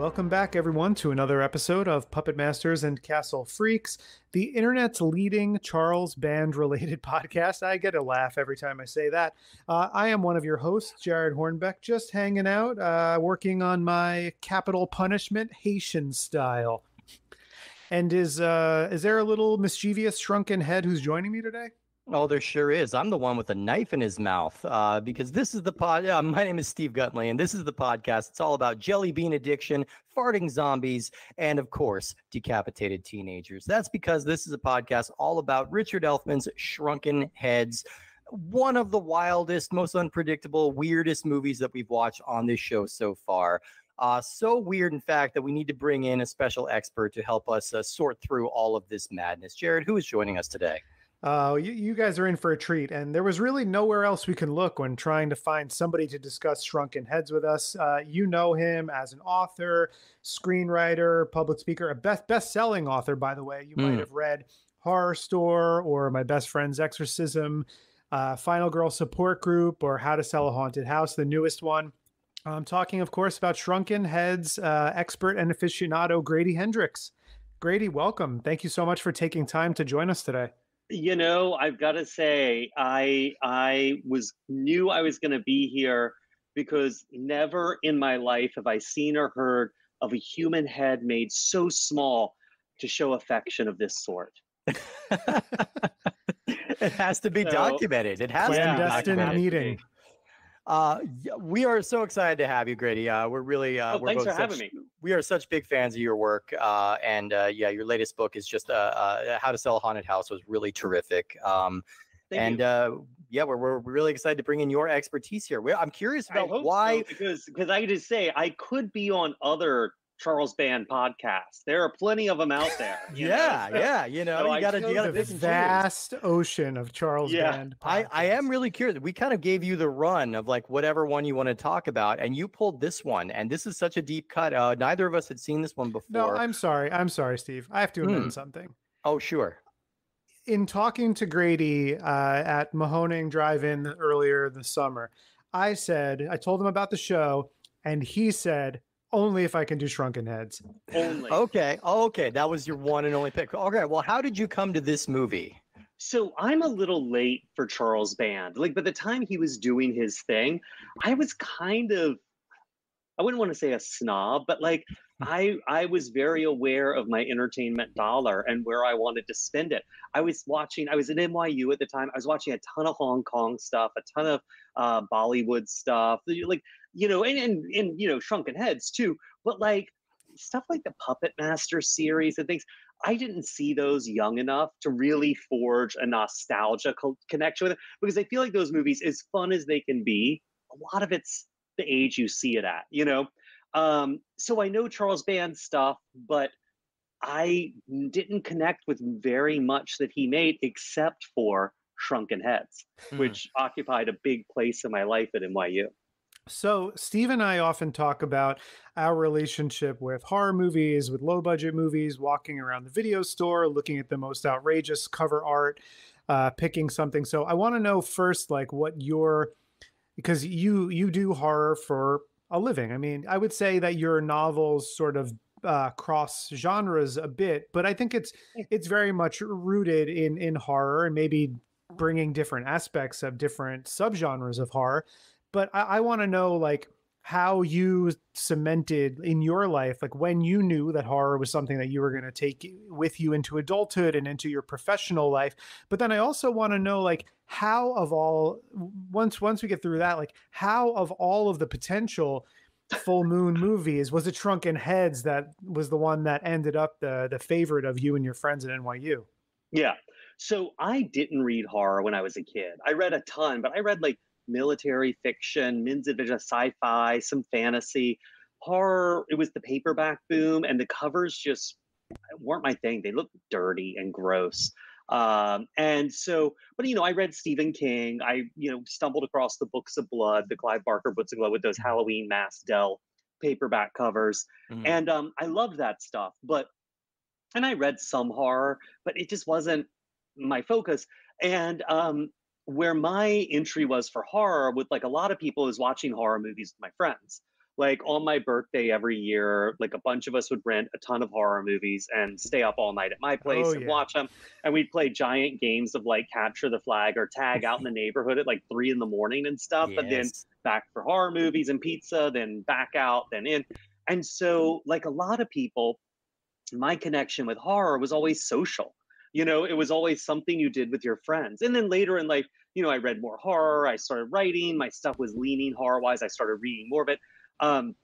Welcome back, everyone, to another episode of Puppet Masters and Castle Freaks, the internet's leading Charles Band related podcast. I get a laugh every time I say that. Uh, I am one of your hosts, Jared Hornbeck, just hanging out, uh, working on my capital punishment Haitian style. And is uh, is there a little mischievous shrunken head who's joining me today? Oh, there sure is. I'm the one with a knife in his mouth uh, because this is the pod. Uh, my name is Steve Gutley, and this is the podcast. It's all about jelly bean addiction, farting zombies, and of course, decapitated teenagers. That's because this is a podcast all about Richard Elfman's Shrunken Heads, one of the wildest, most unpredictable, weirdest movies that we've watched on this show so far. Uh, so weird, in fact, that we need to bring in a special expert to help us uh, sort through all of this madness. Jared, who is joining us today? Uh, you, you, guys are in for a treat, and there was really nowhere else we can look when trying to find somebody to discuss Shrunken Heads with us. Uh, you know him as an author, screenwriter, public speaker, a best best-selling author, by the way. You mm. might have read Horrorstör or My Best Friend's Exorcism, uh, Final Girl Support Group, or How to Sell a Haunted House, the newest one. I'm talking, of course, about Shrunken Heads uh, expert and aficionado Grady Hendrix. Grady, welcome. Thank you so much for taking time to join us today. You know, I've got to say, I I was knew I was going to be here because never in my life have I seen or heard of a human head made so small to show affection of this sort. it has to be so, documented. It has yeah, to be documented. meeting. Uh, we are so excited to have you, Grady. Uh, we're really uh, oh, we're thanks for such, having me. We are such big fans of your work, uh, and uh, yeah, your latest book is just uh, uh, How to Sell a Haunted House was really terrific. Um, and uh, yeah, we're, we're really excited to bring in your expertise here. We're, I'm curious about why so, because because I just say I could be on other Charles Band podcast. There are plenty of them out there. yeah, so, yeah. You know, so you got to you got to vast ocean of Charles yeah. Band. I I am really curious. We kind of gave you the run of like whatever one you want to talk about, and you pulled this one. And this is such a deep cut. Uh, neither of us had seen this one before. No, I'm sorry. I'm sorry, Steve. I have to admit mm. something. Oh, sure. In talking to Grady uh, at Mahoning Drive-In earlier this summer, I said I told him about the show, and he said only if I can do shrunken heads. Only. Okay. Okay. That was your one and only pick. Okay. Well, how did you come to this movie? So I'm a little late for Charles Band. Like by the time he was doing his thing, I was kind of I wouldn't want to say a snob, but like I I was very aware of my entertainment dollar and where I wanted to spend it. I was watching. I was at NYU at the time. I was watching a ton of Hong Kong stuff, a ton of uh, Bollywood stuff. Like you know, and, and and you know, Shrunken Heads too. But like stuff like the Puppet Master series and things. I didn't see those young enough to really forge a nostalgia co- connection with it because I feel like those movies, as fun as they can be, a lot of it's the age you see it at, you know? Um, so I know Charles Band stuff, but I didn't connect with very much that he made except for Shrunken Heads, mm. which occupied a big place in my life at NYU. So, Steve and I often talk about our relationship with horror movies, with low budget movies, walking around the video store, looking at the most outrageous cover art, uh, picking something. So, I want to know first, like, what your because you you do horror for a living. I mean, I would say that your novels sort of uh, cross genres a bit, but I think it's it's very much rooted in in horror and maybe bringing different aspects of different subgenres of horror. But I, I want to know like how you cemented in your life, like when you knew that horror was something that you were going to take with you into adulthood and into your professional life. But then I also want to know, like, how of all once once we get through that, like, how of all of the potential full moon movies was it Shrunken Heads that was the one that ended up the the favorite of you and your friends at NYU? Yeah. So I didn't read horror when I was a kid. I read a ton, but I read like military fiction, men's adventure, sci-fi, some fantasy, horror. It was the paperback boom, and the covers just weren't my thing. They looked dirty and gross. Um, and so, but you know, I read Stephen King. I you know stumbled across the Books of Blood, the Clive Barker Books of Blood with those Halloween mass Dell paperback covers, mm-hmm. and um, I loved that stuff. But and I read some horror, but it just wasn't my focus. And um, where my entry was for horror with like a lot of people is watching horror movies with my friends like on my birthday every year, like a bunch of us would rent a ton of horror movies and stay up all night at my place Oh, and yeah. watch them. And we'd play giant games of like capture the flag or tag out in the neighborhood at like three in the morning and stuff. But then back for horror movies and pizza, then back out, then in. And so, like a lot of people, my connection with horror was always social. You know, it was always something you did with your friends. And then later in life, you know, I read more horror. I started writing. My stuff was leaning horror wise. I started reading more of it. Um,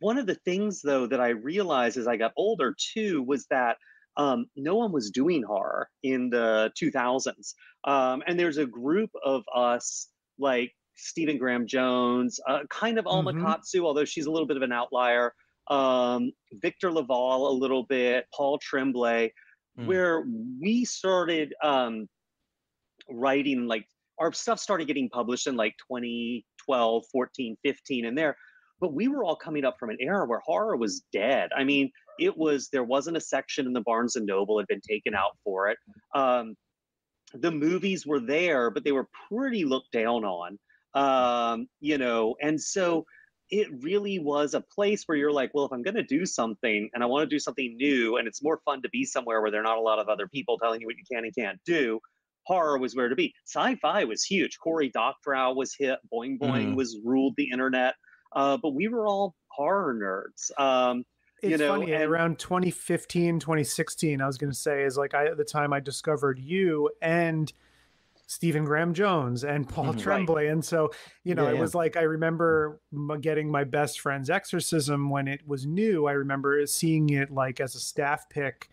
one of the things, though, that I realized as I got older too was that um, no one was doing horror in the 2000s. Um, and there's a group of us like Stephen Graham Jones, uh, kind of Alma Mhm. Katsu, although she's a little bit of an outlier, um, Victor LaValle a little bit, Paul Tremblay, Mm. where we started um, writing like our stuff started getting published in like 2012, 14, 15 and there. But we were all coming up from an era where horror was dead. I mean, it was there wasn't a section in the Barnes and Noble had been taken out for it. Um, the movies were there, but they were pretty looked down on. Um, you know, and so it really was a place where you're like, well, if I'm going to do something and I want to do something new, and it's more fun to be somewhere where there are not a lot of other people telling you what you can and can't do, horror was where to be. Sci-fi was huge. Cory Doctorow was hit. Boing Boing Mhm. was ruled the internet. Uh, but we were all horror nerds. Um, It's you know, funny and- around 2015, 2016, I was going to say is like I at the time I discovered you and Stephen Graham Jones and Paul Mhm. Tremblay. And so, you know, Yeah, it yeah. was like I remember getting my best friend's exorcism when it was new. I remember seeing it like as a staff pick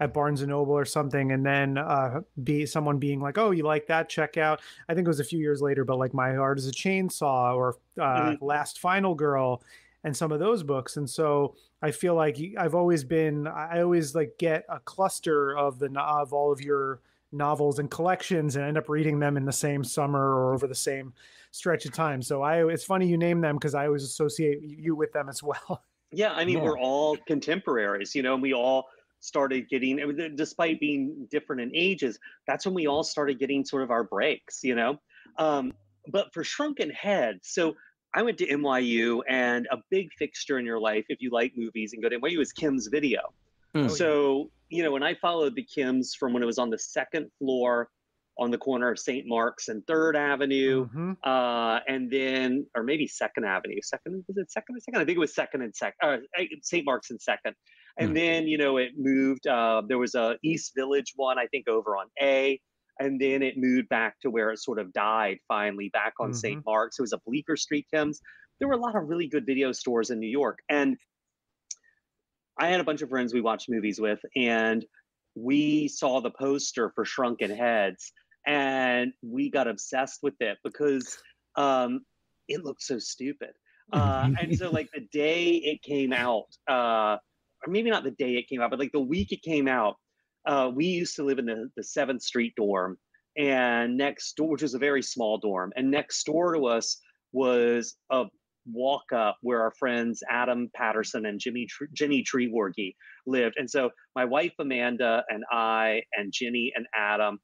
at Barnes and Noble or something, and then uh, be someone being like, "Oh, you like that? Check out." I think it was a few years later, but like "My Heart Is a Chainsaw" or uh, "Last Final Girl," and some of those books. And so I feel like I've always been, I always like get a cluster of the of all of your novels and collections and end up reading them in the same summer or over the same stretch of time. So I, it's funny you name them because I always associate you with them as well. Yeah, I mean, Yeah. we're all contemporaries, you know, and we all started getting, despite being different in ages, that's when we all started getting sort of our breaks, you know. Um, but for Shrunken Head, so I went to NYU, and a big fixture in your life, if you like movies and go to NYU, is Kim's Video. Hmm. Oh, yeah. so, you know, when I followed the Kims from when it was on the second floor on the corner of St. Mark's and Third Avenue, Mhm. uh, and then or maybe Second Avenue. Second was it Second or Second? I think it was Second and Second. Uh, St. Mark's and Second. And Hmm. then you know it moved. Uh, there was a East Village one, I think, over on A, and then it moved back to where it sort of died finally back on St. Mark's. It was a Bleecker Street Kim's. There were a lot of really good video stores in New York, and I had a bunch of friends we watched movies with, and we saw the poster for Shrunken Heads, and we got obsessed with it because um, it looked so stupid. Uh, and so, like the day it came out, uh, maybe not the day it came out, but like the week it came out, uh, we used to live in the the Seventh Street dorm, and next door, which was a very small dorm, and next door to us was a walk up where our friends Adam Patterson and Jimmy Tr- Jenny Treeworgy lived. And so my wife Amanda and I and Jenny and Adam,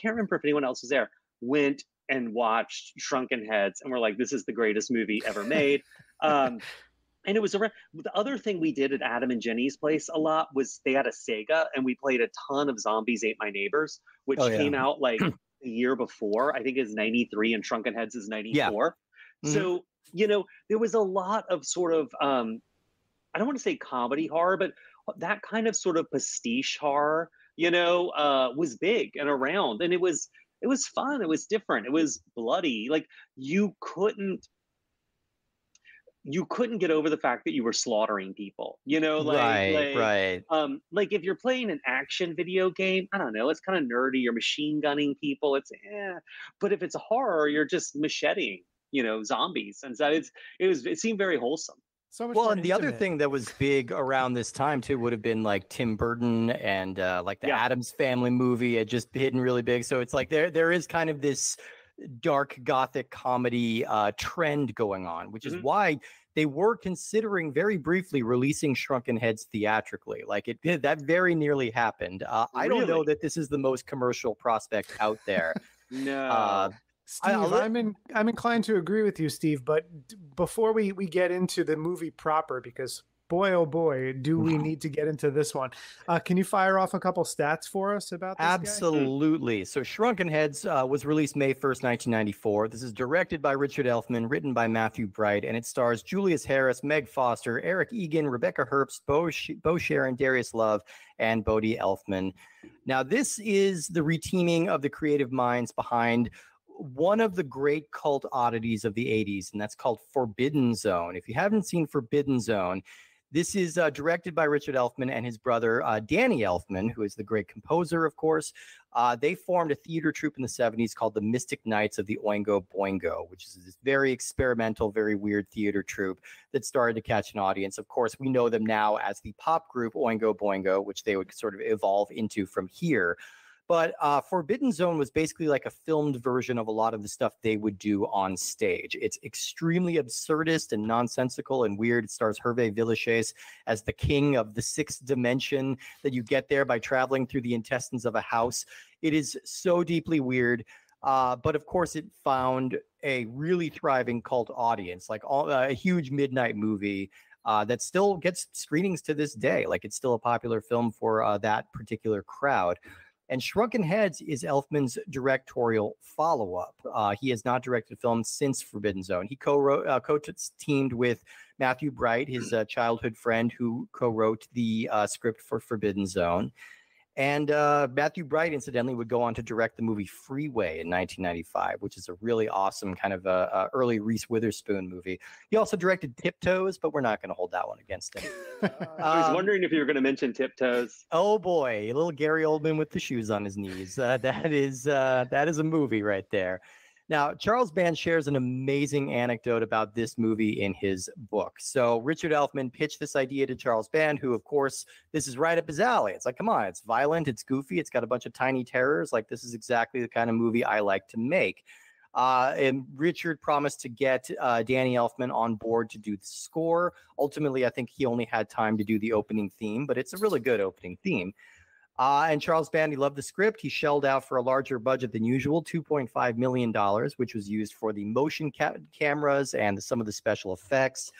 can't remember if anyone else was there, went and watched Shrunken Heads, and we're like, "This is the greatest movie ever made." um, and it was around. The other thing we did at Adam and Jenny's place a lot was they had a Sega, and we played a ton of Zombies Ate My Neighbors, which Oh, yeah. came out like a year before. I think is '93, and Shrunken Heads is '94. Mhm. So you know, there was a lot of sort of um, I don't want to say comedy horror, but that kind of sort of pastiche horror, you know, uh, was big and around, and it was it was fun. It was different. It was bloody. Like you couldn't you couldn't get over the fact that you were slaughtering people. You know, like right, like, right. um, like if you're playing an action video game, I don't know, it's kind of nerdy. You're machine gunning people. It's eh. But if it's a horror, you're just macheting, you know, zombies. And so it's it was it seemed very wholesome. So much Well, and the other intimate. thing that was big around this time too would have been like Tim Burton and uh, like the Yeah. Addams Family movie had just hidden really big. So it's like there there is kind of this dark gothic comedy uh, trend going on, which is Mhm. why they were considering very briefly releasing Shrunken Heads theatrically. Like it did that very nearly happened. Uh, I don't know that this is the most commercial prospect out there. No. Uh, Steve, I, am in, I'm inclined to agree with you, Steve. But before we we get into the movie proper, because boy, oh boy, do we need to get into this one. Uh, can you fire off a couple stats for us about this? Absolutely. Guy? So, Shrunken Heads uh, was released May 1st, 1994. This is directed by Richard Elfman, written by Matthew Bright, and it stars Julius Harris, Meg Foster, Aeryk Egan, Rebecca Herbst, Bo, Sh- Bo Sharon, Darius Love, and Bodhi Elfman. Now, this is the reteaming of the creative minds behind one of the great cult oddities of the 80s, and that's called Forbidden Zone. If you haven't seen Forbidden Zone, this is uh, directed by Richard Elfman and his brother uh, Danny Elfman, who is the great composer, of course. Uh, they formed a theater troupe in the 70s called the Mystic Knights of the Oingo Boingo, which is this very experimental, very weird theater troupe that started to catch an audience. Of course, we know them now as the pop group Oingo Boingo, which they would sort of evolve into from here. But uh, Forbidden Zone was basically like a filmed version of a lot of the stuff they would do on stage. It's extremely absurdist and nonsensical and weird. It stars Hervé Villechaize as the king of the sixth dimension that you get there by traveling through the intestines of a house. It is so deeply weird. Uh, but of course, it found a really thriving cult audience, like all, uh, a huge midnight movie uh, that still gets screenings to this day. Like it's still a popular film for uh, that particular crowd. And Shrunken Heads is Elfman's directorial follow up. Uh, he has not directed a film since Forbidden Zone. He co-wrote, uh, co-teamed with Matthew Bright, his uh, childhood friend, who co-wrote the uh, script for Forbidden Zone. And uh, Matthew Bright, incidentally, would go on to direct the movie Freeway in 1995, which is a really awesome kind of a, a early Reese Witherspoon movie. He also directed Tiptoes, but we're not going to hold that one against him. I was um, wondering if you were going to mention Tiptoes. Oh boy, a little Gary Oldman with the shoes on his knees. Uh, that is uh, that is a movie right there. Now, Charles Band shares an amazing anecdote about this movie in his book. So, Richard Elfman pitched this idea to Charles Band, who, of course, this is right up his alley. It's like, come on, it's violent, it's goofy, it's got a bunch of tiny terrors. Like, this is exactly the kind of movie I like to make. Uh, and Richard promised to get uh, Danny Elfman on board to do the score. Ultimately, I think he only had time to do the opening theme, but it's a really good opening theme. Uh, and Charles Band, he loved the script. He shelled out for a larger budget than usual, $2.5 million, which was used for the motion ca- cameras and some of the special effects.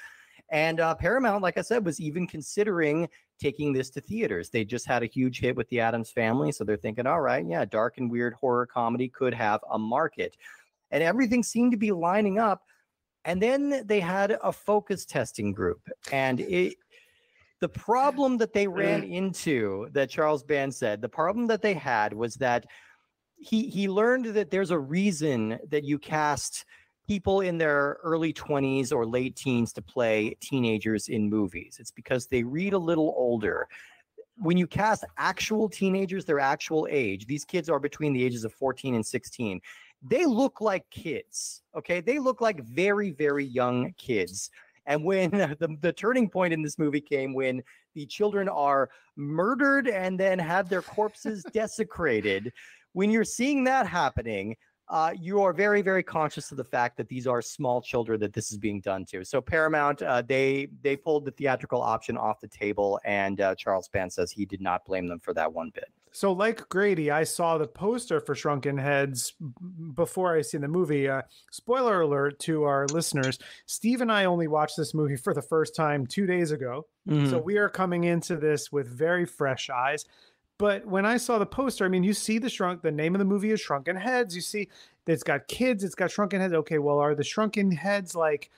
And uh, Paramount, like I said, was even considering taking this to theaters. They just had a huge hit with the Addams family. So they're thinking, all right, yeah, dark and weird horror comedy could have a market. And everything seemed to be lining up. And then they had a focus testing group. And it, the problem that they ran mm. into that Charles Band said, the problem that they had was that he he learned that there's a reason that you cast people in their early 20s or late teens to play teenagers in movies. It's because they read a little older. When you cast actual teenagers, their actual age, these kids are between the ages of 14 and 16. They look like kids, okay? They look like very, very young kids. And when the, the turning point in this movie came when the children are murdered and then have their corpses desecrated, when you're seeing that happening, uh, you are very, very conscious of the fact that these are small children that this is being done to. So Paramount, uh, they they pulled the theatrical option off the table, and uh, Charles Band says he did not blame them for that one bit. So, like Grady, I saw the poster for Shrunken Heads before I seen the movie. Uh, spoiler alert to our listeners: Steve and I only watched this movie for the first time two days ago, mm-hmm. so we are coming into this with very fresh eyes. But when I saw the poster, I mean, you see the shrunk. The name of the movie is Shrunken Heads. You see it's got kids. It's got shrunken heads. Okay, well, are the shrunken heads like?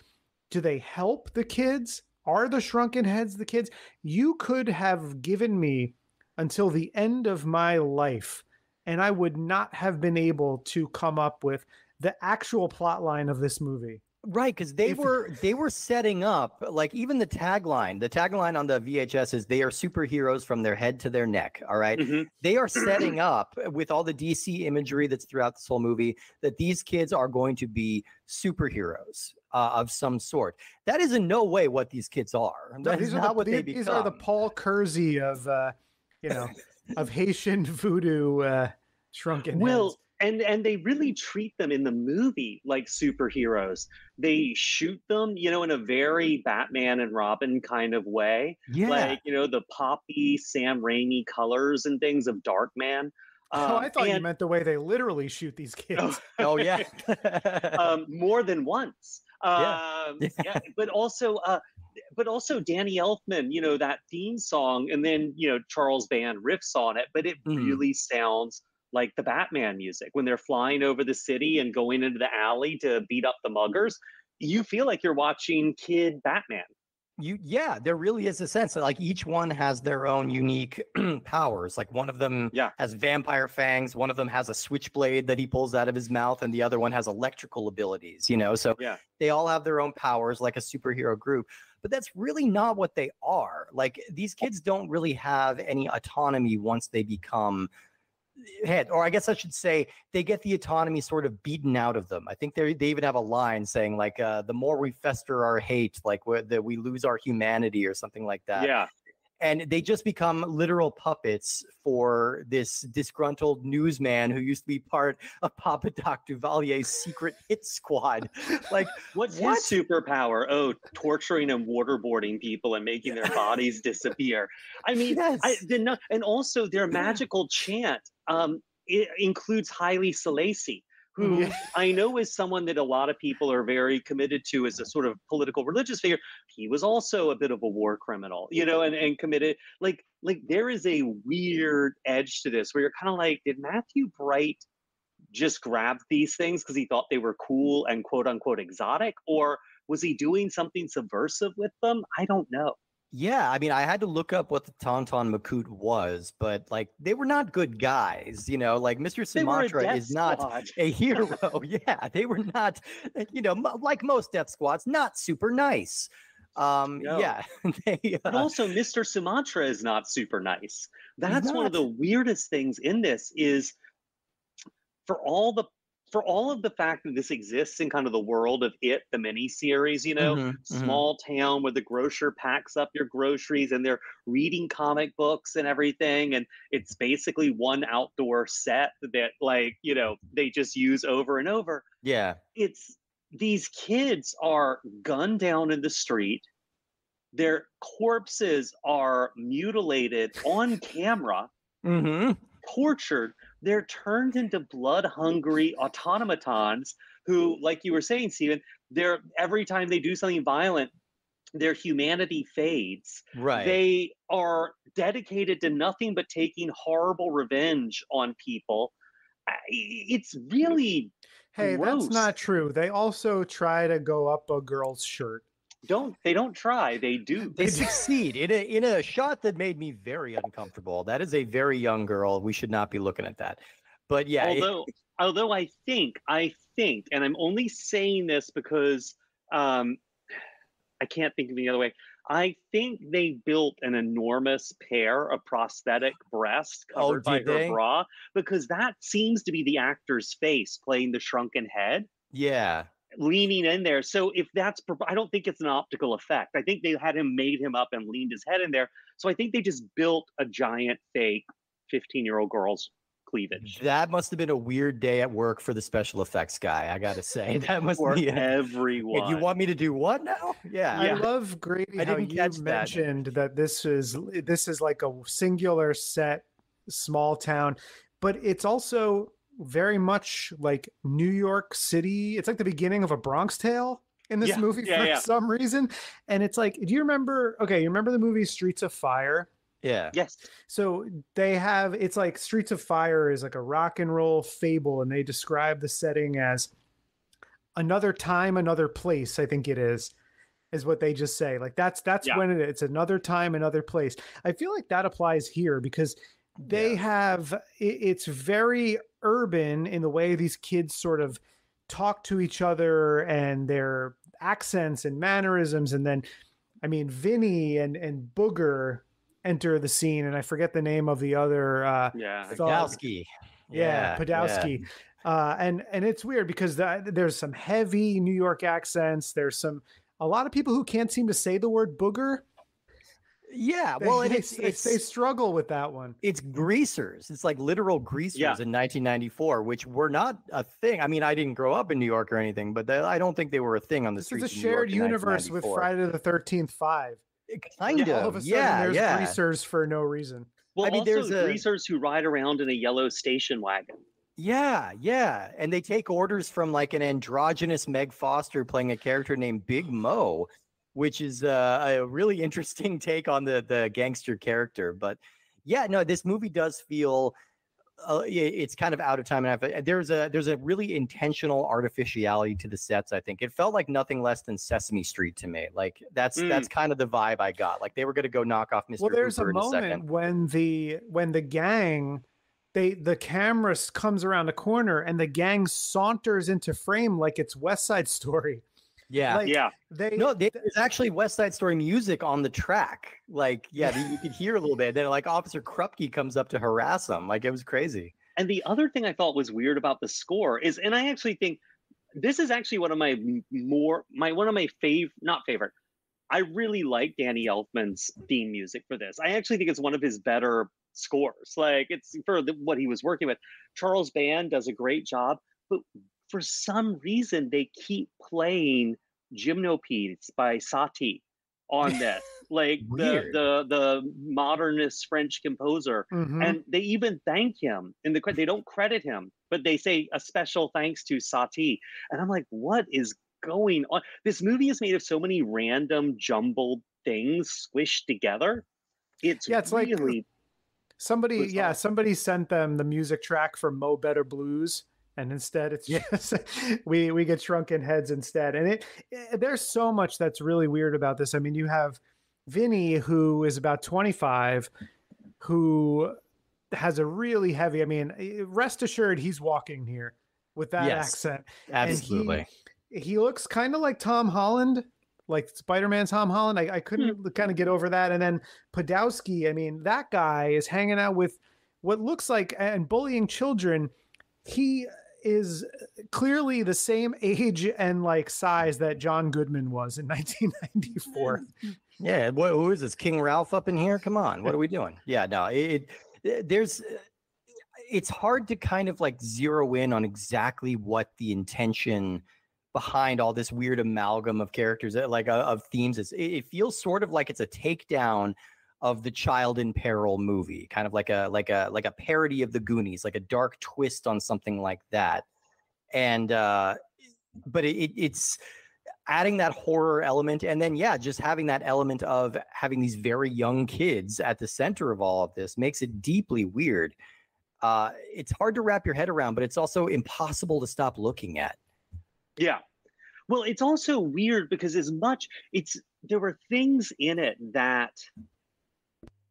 Do they help the kids? Are the shrunken heads the kids? You could have given me until the end of my life, and I would not have been able to come up with the actual plot line of this movie. Right, because they if, were they were setting up like even the tagline. The tagline on the VHS is "They are superheroes from their head to their neck." All right? mm-hmm. they are setting up with all the DC imagery that's throughout this whole movie that these kids are going to be superheroes uh, of some sort. That is in no way what these kids are. That no, is not the, what these, they become. These are the Paul Kersey of uh, you know of Haitian voodoo uh, shrunken. Well. Heads and and they really treat them in the movie like superheroes they shoot them you know in a very batman and robin kind of way yeah. like you know the poppy sam raimi colors and things of Darkman oh, I Um, thought you meant the way they literally shoot these kids. Oh yeah. um, more than once. Yeah. Um, yeah. but also, uh, but also Danny Elfman, you know that theme song, and then you know Charles Band riffs on it, but it Mhm. really sounds like the Batman music when they're flying over the city and going into the alley to beat up the muggers. You feel like you're watching Kid Batman. You yeah there really is a sense that like each one has their own unique powers like one of them Yeah. has vampire fangs one of them has a switchblade that he pulls out of his mouth and the other one has electrical abilities you know so Yeah. they all have their own powers like a superhero group but that's really not what they are like these kids don't really have any autonomy once they become head or i guess i should say they get the autonomy sort of beaten out of them i think they they even have a line saying like uh, the more we fester our hate like that we lose our humanity or something like that yeah. And they just become literal puppets for this disgruntled newsman who used to be part of papa doc duvalier's secret hit squad like What's What? his superpower? Oh, torturing and waterboarding people and making their bodies disappear. I mean, I, the, and also their magical chant um, it includes Haile Selassie, who Yeah. I know is someone that a lot of people are very committed to as a sort of political religious figure. He was also a bit of a war criminal, you know, and, and committed like like there is a weird edge to this where you're kind of like, did Matthew Bright just grab these things because he thought they were cool and quote unquote exotic, or was he doing something subversive with them? I don't know. Yeah, I mean, I had to look up what the Tonton Macoute was, but like they were not good guys, you know. Like Mr. They were a Sumatra is not squad. a hero. yeah, they were not, you know, like most death squads, not super nice. Um, No. yeah, they, But uh, also, Mr. Sumatra is not super nice. That's one of the weirdest things in this is for all the for all of the fact that this exists in kind of the world of it, the mini series, you know, mhm, mhm. small town where the grocer packs up your groceries and they're reading comic books and everything. And it's basically one outdoor set that, like, you know, they just use over and over. yeah, It's these kids are gunned down in the street. Their corpses are mutilated on camera, hmm tortured. They're turned into blood hungry automatons who, like you were saying, Stephen, they're every time they do something violent, their humanity fades. right. They are dedicated to nothing but taking horrible revenge on people. It's really Hey, Gross. that's not true. They also try to go up a girl's shirt. Don't they don't try, they do. they succeed in a in a shot that made me very uncomfortable. That is a very young girl. We should not be looking at that. But yeah, it- although although I think I think, and I'm only saying this because um, I can't think of any other way. I think they built an enormous pair of prosthetic breasts Oh, covered by did her they? bra because that seems to be the actor's face playing the shrunken head yeah. Leaning in there. So if that's, I don't think it's an optical effect. I think they had him made him up and leaned his head in there. So I think they just built a giant fake 15 year old girl's cleavage That must have been a weird day at work for the special effects guy. I gotta say that must for be. A, everyone. Wait, you want me to do what now? Yeah. I love Grady I how didn't you catch that. mentioned that. this is this is like a singular set small town, but it's also very much like New York City. It's like the beginning of a Bronx Tale in this Yeah, movie yeah, for yeah. some reason. And it's like, do you remember? Okay, you remember the movie Streets of Fire? Yeah. Yes. So they have it's like Streets of Fire is like a rock and roll fable, and they describe the setting as another time, another place. I think it is, is what they just say. Like that's that's Yeah. when it, it's another time, another place. I feel like that applies here because they Yeah. have it, it's very urban in the way these kids sort of talk to each other and their accents and mannerisms, and then I mean Vinny and and Booger enter the scene, and I forget the name of the other. Uh, Yeah. thug. Podolsky. yeah, Podowski. Uh, and and it's weird because that, there's some heavy New York accents. There's some a lot of people who can't seem to say the word booger. Yeah. Well, they, it's they- it's they struggle with that one. it's greasers. It's like literal greasers Yeah. in 1994, which were not a thing. I mean, I didn't grow up in New York or anything, but they, I don't think they were a thing on the This is streets. a of New York shared in universe with Friday the Thirteenth Five. Kind All of. of a sudden, yeah. there's yeah. greasers for no reason. Well, I mean, also there's a- greasers who ride around in a yellow station wagon. Yeah, yeah. And they take orders from like an androgynous Meg Foster playing a character named Big Mo, which is uh, a really interesting take on the the gangster character. But yeah, no, this movie does feel uh, it's kind of out of time. And I- there's a there's a really intentional artificiality to the sets. I think it felt like nothing less than Sesame Street to me. Like that's Mm. that's kind of the vibe I got. Like they were going to go knock off Mr. Well, there's Hooper a a moment second. when the when the gang they the camera comes around the corner and the gang saunters into frame like it's West Side Story. Yeah. Like, yeah. They No, there- there's actually West Side Story music on the track. Like, yeah, the- you could hear a little bit. Then, like, Officer Krupke comes up to harass him. Like, it was crazy. And the other thing I thought was weird about the score is, and I actually think this is actually one of my more my one of my fav not favorite. I really like Danny Elfman's theme music for this. I actually think it's one of his better scores. Like it's for the, what he was working with. Charles Band does a great job, but for some reason they keep playing Gymnopédies by Satie on this. like the, the the modernist French composer Mhm. and they even thank him in the credit. They don't credit him, but they say a special thanks to Satie. And I'm like, what is going on? This movie is made of so many random jumbled things squished together. It's Yeah, it's like- somebody yeah somebody sent them the music track for Mo Better Blues and instead it's Yeah. just we we get shrunken heads instead and it, eh, there's so much that's really weird about this i mean you have vinny who is about 25 who has a really heavy i mean eh, rest assured he's walking here with that Yes. accent Absolutely. he looks kind of like tom holland like spider-man tom holland i, I couldn't kind of get over that and then podowski i mean that guy is hanging out with what looks like and bullying children he is clearly the same age and like size that john goodman was in 1994 Yeah. What, who is this? King Ralph up in here? Come on. What are we doing? Yeah. No, it, it there's, uh, it's hard to kind of like zero in on exactly what the intention behind all this weird amalgam of characters, uh, like uh, of themes is. It, it feels sort of like it's a takedown of the child in peril movie kind of like a like a like a parody of the goonies like a dark twist on something like that. And uh but it, it, it's adding that horror element and then yeah just having that element of having these very young kids at the center of all of this makes it deeply weird. Uh it's hard to wrap your head around but it's also impossible to stop looking at. Yeah. Well, it's also weird because as much it's there were things in it that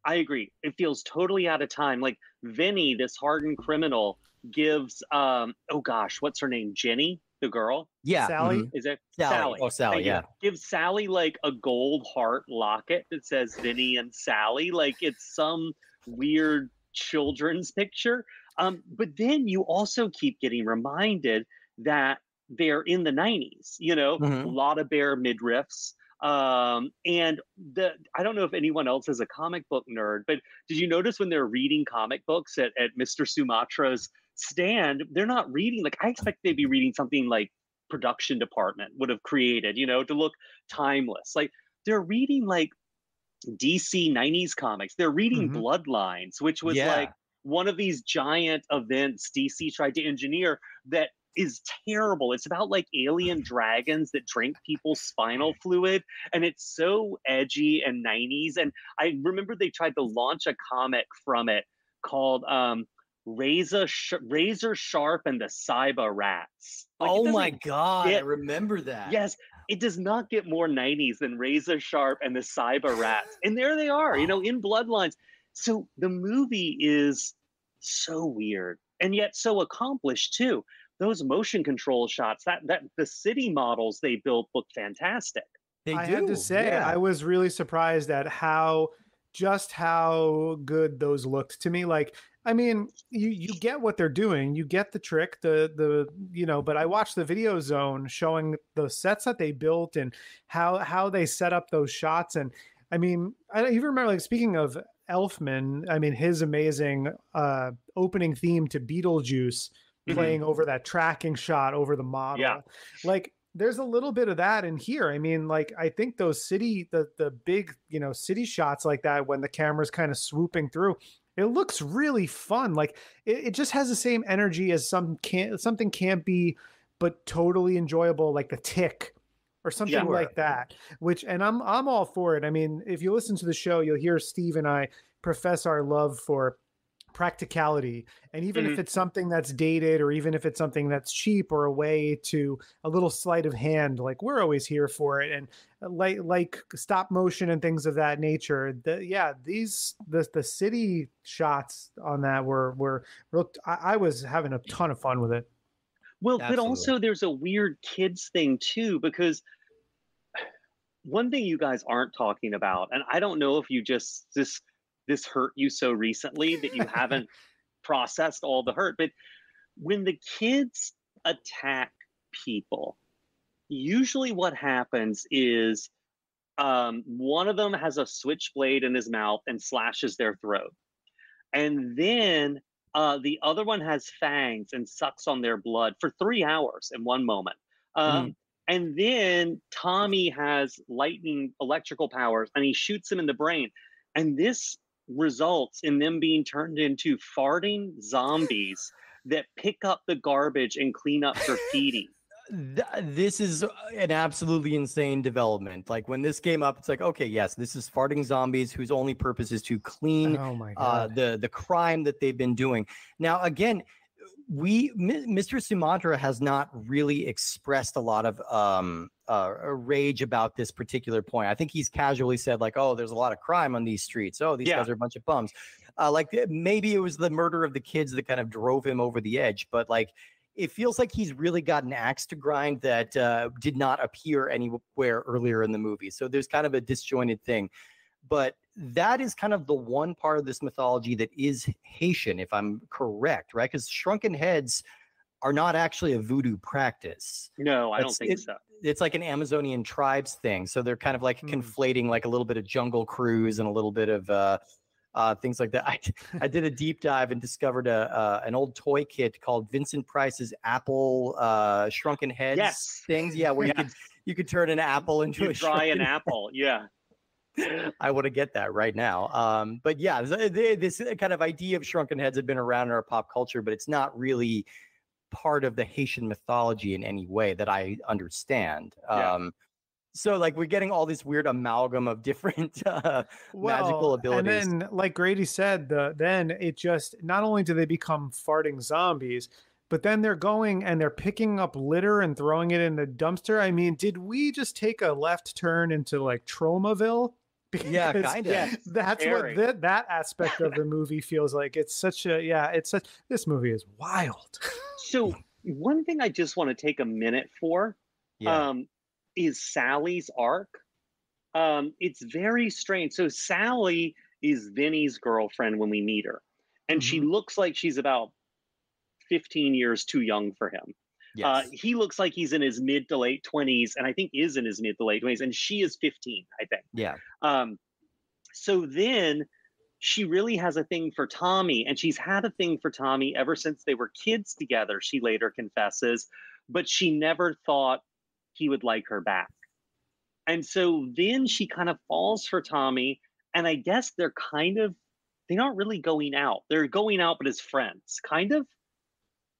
I agree. It feels totally out of time. Like Vinny, this hardened criminal, gives um oh gosh, what's her name? Jenny, the girl. yeah Sally? mhm. Is it Sally. Oh, Sally, Thank yeah. Gives Sally like a gold heart locket that says Vinny and Sally. Like it's some weird children's picture. Um, but then you also keep getting reminded that they're in the 90s, you know, Mhm. a lot of bare midriffs. Um, and the I don't know if anyone else is a comic book nerd, but did you notice when they're reading comic books at, at Mr. Sumatra's stand, they're not reading like I expect they'd be reading something like production department would have created, you know, to look timeless. Like they're reading like DC 90s comics. They're reading Mhm. Bloodlines, which was Yeah. like one of these giant events DC tried to engineer that is terrible. It's about like alien dragons that drink people's spinal fluid, and it's so edgy and 90s. And I remember they tried to launch a comic from it called um, Razor Sh- Razor Sharp and the Cyber Rats. Like, oh my god i get- remember that Yes, it does not get more 90s than Razor Sharp and the Cyber Rats. And there they are, you know, in Bloodlines. So the movie is so weird and yet so accomplished too. Those motion control shots, that that the city models they built look fantastic. they I do have to say, yeah. I was really surprised at how just how good those looked to me. Like, I mean, you you get what they're doing, you get the trick, the the you know. But I watched the Videozone showing the sets that they built and how how they set up those shots. And I mean, I don't even remember. Like speaking of Elfman, I mean, his amazing uh opening theme to Beetlejuice Mhm. playing over that tracking shot over the model. Yeah. Like there's a little bit of that in here. I mean, like I think those city the the big, you know, city shots like that when the camera's kind of swooping through, It looks really fun. Like it, it just has the same energy as some can something can't be, but totally enjoyable, like the tick or something Yeah. like that. Which and I'm I'm all for it. I mean, if you listen to the show, you'll hear Steve and I profess our love for practicality and even if it's something that's dated or even if it's something that's cheap or a way to a little sleight of hand like we're always here for it and uh, like like stop motion and things of that nature the, yeah these the the city shots on that were were looked I, I was having a ton of fun with it. Well, but also there's a weird kids thing too, because one thing you guys aren't talking about, and I don't know if you just this this hurt you so recently that you haven't processed all the hurt, but when the kids attack people, usually what happens is um, one of them has a switchblade in his mouth and slashes their throat. And then uh, the other one has fangs and sucks on their blood for three hours in one moment. Um, And then Tommy has lightning electrical powers and he shoots him in the brain. And this results in them being turned into farting zombies that pick up the garbage and clean up graffiti. Th- this is an absolutely insane development. Like when this came up, it's like, okay, yes, this is farting zombies whose only purpose is to clean oh my uh, the the crime that they've been doing. Now, again, we Mr. Sumatra has not really expressed a lot of um, uh, rage about this particular point. I think he's casually said like, "Oh, there's a lot of crime on these streets. Oh, these Yeah. guys are a bunch of bums." Uh, like uh, maybe it was the murder of the kids that kind of drove him over the edge, but like. It feels like he's really got an axe to grind that uh, did not appear anywhere earlier in the movie. So there's kind of a disjointed thing but that is kind of the one part of this mythology that is Haitian, if I'm correct, right? Because shrunken heads are not actually a voodoo practice. No, I don't think it- so. It's like an Amazonian tribes thing. So they're kind of like Hmm. conflating like a little bit of jungle cruise and a little bit of uh, uh, things like that. I, I did a deep dive and discovered a uh, an old toy kit called Vincent Price's Apple uh, Shrunken Heads Yes. things. Yeah, where you could you could turn an apple into You a try an shrunken apple. Yeah. I want to get that right now. Um, but yeah, th- this kind of idea of shrunken heads had been around in our pop culture, but it's not really part of the Haitian mythology in any way that I understand. Yeah. Um, so like we're getting all this weird amalgam of different uh, magical abilities. And then, like Grady said, the then it just not only do they become farting zombies, but then they're going and they're picking up litter and throwing it in the dumpster. I mean, did we just take a left turn into like Tromaville? Yeah, kinda. Yes, That's very. what that that aspect of the movie feels like. It's such a yeah. It's such this movie is wild. So one thing I just want to take a minute for yeah. um, is Sally's arc. Um, it's very strange. So Sally is Vinny's girlfriend when we meet her, and she Mm-hmm. looks like she's about 15 years too young for him. Uh, he looks like he's in his mid to late 20s, and I think is in his mid to late 20s, and she is 15, I think. yeah. Um, so then she really has a thing for Tommy, and she's had a thing for Tommy ever since they were kids together, she later confesses, but she never thought he would like her back. And so then she kind of falls for Tommy, and I guess they're kind of, they aren't really going out. They're going out, but as friends, kind of.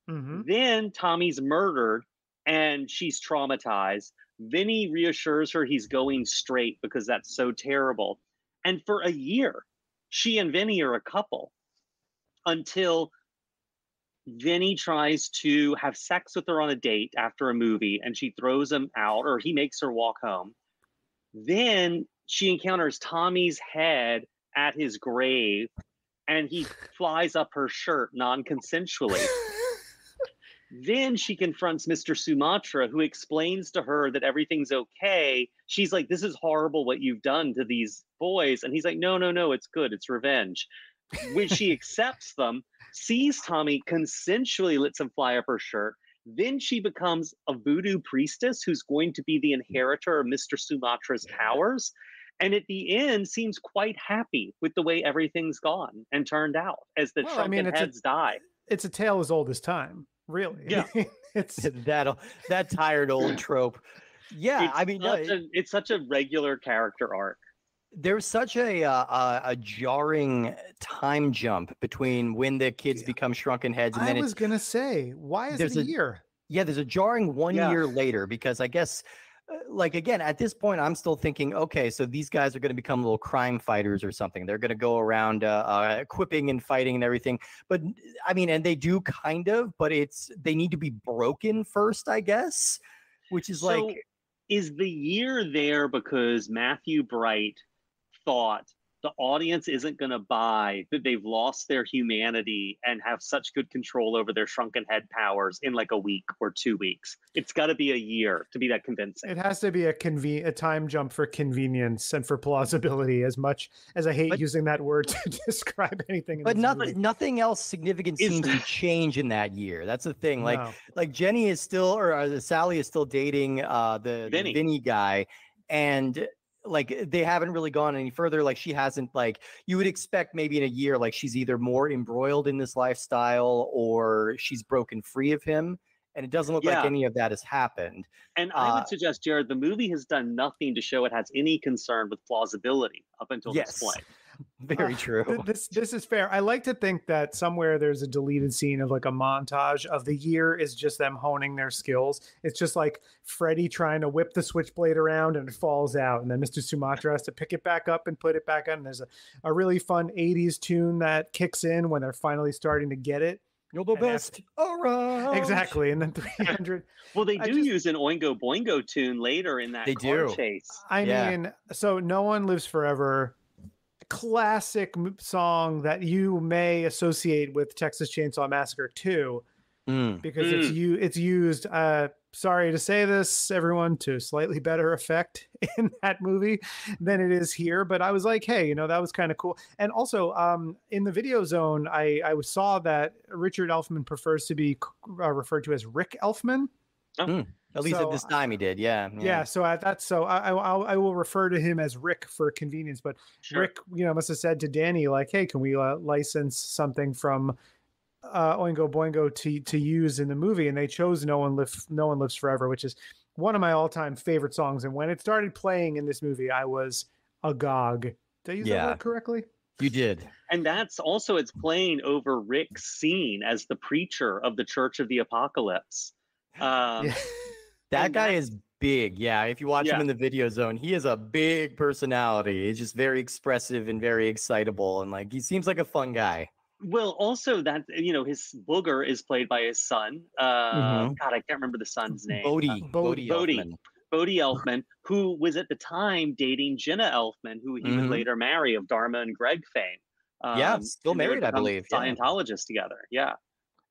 Mhm. Then Tommy's murdered and she's traumatized. Vinny reassures her he's going straight because that's so terrible. And for a year, she and Vinny are a couple until Vinny tries to have sex with her on a date after a movie and she throws him out or he makes her walk home. Then she encounters Tommy's head at his grave and he flies up her shirt non consensually. Then she confronts Mr. Sumatra, who explains to her that everything's okay. She's like, This is horrible what you've done to these boys. And he's like, No, no, no, it's good. It's revenge. When she accepts them, sees Tommy, consensually lets him fly up her shirt. Then she becomes a voodoo priestess who's going to be the inheritor of Mr. Sumatra's powers. And at the end, seems quite happy with the way everything's gone and turned out as the Well, I mean, it's a- heads die. It's a tale as old as time, really. Yeah. it's that that tired old trope. Yeah, it's I mean, no, a, it's such a regular character arc. there's such a, uh, a a jarring time jump between when the kids Yeah. become shrunken heads and I then was it's gonna say, why is There's it a a- year? yeah there's a jarring one Yeah. year later because i guess uh, like again at this point i'm still thinking okay so these guys are going to become little crime fighters or something. They're going to go around uh, uh, equipping and fighting and everything. But i mean and they do kind of but it's they need to be broken first i guess which is So, like is the year there because Matthew Bright thought the audience isn't going to buy that they've lost their humanity and have such good control over their shrunken head powers in like a week or two weeks? It's got to be a year to be that convincing. It has to be a conven- a time jump for convenience and for plausibility. As much as I hate But- using that word to describe anything, in but nothing movie. nothing else significant Is- seems to change in that year that's the thing like No. like Jenny is still or uh, Sally is still dating uh the, the Vinny. Vinny guy and like they haven't really gone any further like she hasn't like you would expect maybe in a year like she's either more embroiled in this lifestyle or she's broken free of him and it doesn't look Yeah. like any of that has happened And I Uh, would suggest, Jared, the movie has done nothing to show it has any concern with plausibility up until yes this point. very Uh, true th- This this is fair. I like to think that somewhere there's a deleted scene of like a montage of the year is just them honing their skills. It's just like Freddy trying to whip the switchblade around and it falls out, and then Mr. Sumatra has to pick it back up and put it back on. And there's a, a really fun 80s tune that kicks in when they're finally starting to get it. you're the and after- best around Exactly. And then 300 Well, they do just- use an Oingo Boingo tune later in that They car do. chase. I Yeah. mean, so No One Lives Forever, classic song that you may associate with Texas Chainsaw Massacre 2 Mm. because it's you it's used uh sorry to say this everyone to slightly better effect in that movie than it is here but I was like hey you know that was kind of cool. And also um in the Videozone I I saw that Richard Elfman prefers to be uh, referred to as Rick Elfman at least So, at this time he did yeah yeah, so I, that's so I, I I'll- I will refer to him as Rick for convenience. But Sure. Rick, you know, must have said to Danny like, "Hey, can we uh, license something from uh, Oingo Boingo to to use in the movie?" And they chose "No One Lives No One Lives Forever," which is one of my all time favorite songs. And when it started playing in this movie, I was agog. Did I use Yeah. that word correctly? you did And that's also it's playing over Rick's scene as the preacher of the Church of the Apocalypse. Um, yeah. That And guy that- is big. Yeah. If you watch him in the Videozone, he is a big personality. He's just very expressive and very excitable. And like, he seems like a fun guy. Well, also that you know his booger is played by his son. Uh, Mhm. God, I can't remember the son's name. Bodhi. Uh, Bodhi. Bodhi. Elfman. Bodhi Elfman, who was at the time dating Jenna Elfman, who he Mhm. would later marry of Dharma and Greg fame. Yeah, Um, still and they would married, I become believe, yeah. Scientologists together. Yeah.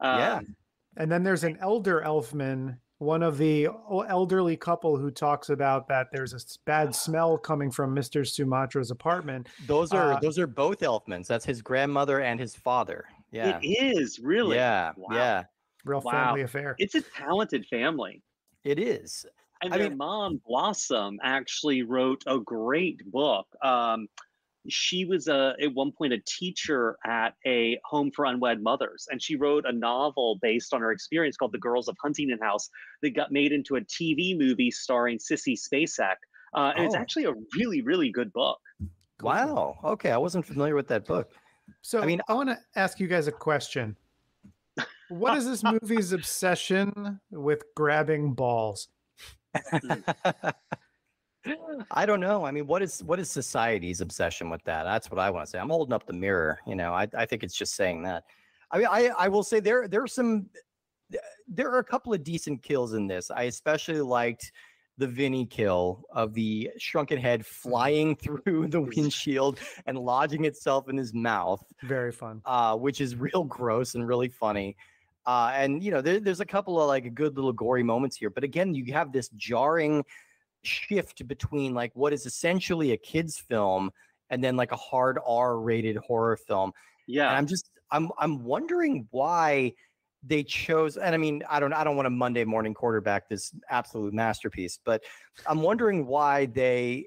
Yeah. Um, And then there's an elder Elfman, one of the elderly couple who talks about that there's a bad smell coming from Mr. Sumatra's apartment. Those are Uh, those are both Elfmans. That's his grandmother and his father. Yeah. It is really. Yeah. Wow. Yeah. Real Wow. family affair. It's a talented family. It is. And I their mean- mom, Blossom, actually wrote a great book. Um, she was a, at one point a teacher at a home for unwed mothers, and she wrote a novel based on her experience called The Girls of Huntington House that got made into a TV movie starring Sissy Spacek. Uh, and it's Oh. actually a really, really good book. Wow. Okay. I wasn't familiar with that book. So I mean- mean, I want to ask you guys a question. What is this movie's obsession with grabbing balls? I don't know. I mean, what is what is society's obsession with that? That's what I want to say. I'm holding up the mirror. You know, I, I think it's just saying that. I mean, I I will say there there are some there are a couple of decent kills in this. I especially liked the Vinny kill of the shrunken head flying through the windshield and lodging itself in his mouth Very fun. uh, which is real gross and really funny. Uh, and you know, there, there's a couple of like good little gory moments here, but again, you have this jarring shift between like what is essentially a kids film and then like a hard R-rated horror film. And Yeah. I'm just I'm I'm wondering why they chose and I mean I don't I don't want to Monday morning quarterback this absolute masterpiece, but I'm wondering why they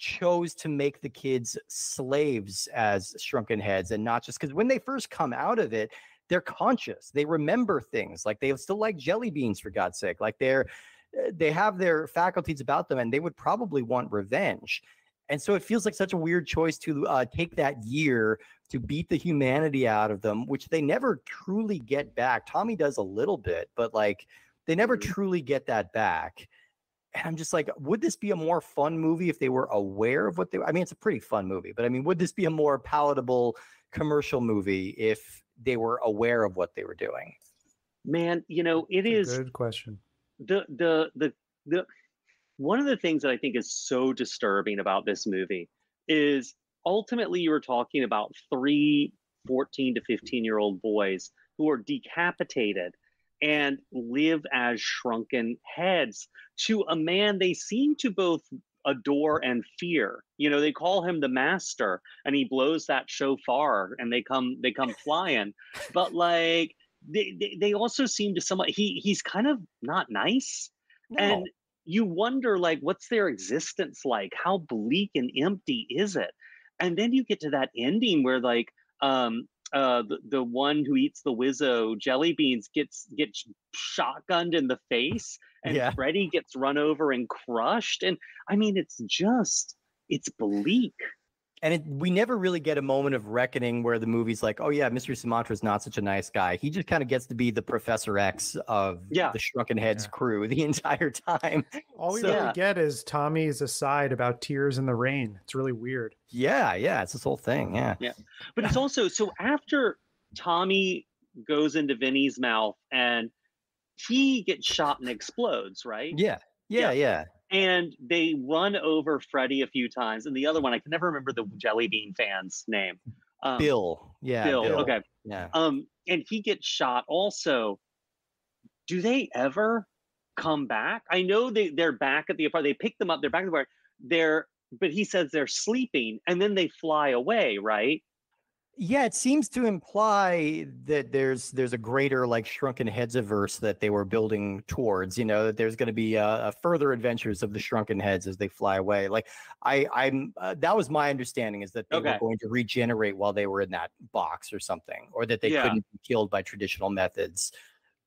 chose to make the kids slaves as shrunken heads and not just because when they first come out of it they're conscious they remember things like they still like jelly beans for god's sake like they're they have their faculties about them and they would probably want revenge And so it feels like such a weird choice to uh, take that year to beat the humanity out of them, which they never truly get back. Tommy does a little bit, but like they never Mhm. truly get that back. And I'm just like, would this be a more fun movie if they were aware of what they? I mean, it's a pretty fun movie, but I mean, would this be a more palatable commercial movie if they were aware of what they were doing? Man, you know, it It's a is good question. The the the the one of the things that I think is so disturbing about this movie is ultimately you were talking about three 14 to 15 year old boys who are decapitated and live as shrunken heads to a man they seem to both adore and fear. You know they call him the master and he blows that shofar and they come they come flying. But like they, they, they also seem to somewhat he he's kind of not nice. And you wonder like what's their existence like? How bleak and empty is it? And then you get to that ending where like um uh the, the one who eats the wizzo jelly beans gets gets shotgunned in the face and Yeah. freddy gets run over and crushed. And i mean it's just it's bleak and it, we never really get a moment of reckoning where the movie's like, oh yeah, Mr. Sumatra's not such a nice guy. He just kind of gets to be the Professor X of Yeah. the Shrunken Heads Yeah. crew the entire time. All we So- really Yeah. get is Tommy's aside about tears in the rain. It's really weird. Yeah, yeah, it's this whole thing. Yeah, yeah, But it's also so after Tommy goes into Vinny's mouth and he gets shot and explodes, right? yeah, yeah, yeah. And they run over Freddy a few times, and the other one I can never remember the Jelly Bean fan's name. Um, Bill. Yeah, Bill. Okay. Yeah. Um, and he gets shot also. Do they ever come back? I know they they're back at the apartment. They pick them up. They're back at the apartment. They're but he says they're sleeping, and then they fly away, right? Yeah, it seems to imply that there's there's a greater like shrunken heads averse that they were building towards. You know that there's going to be uh, a further adventures of the shrunken heads as they fly away. Like I, I'm uh, that was my understanding is that they Okay. were going to regenerate while they were in that box or something, or that they Yeah. couldn't be killed by traditional methods.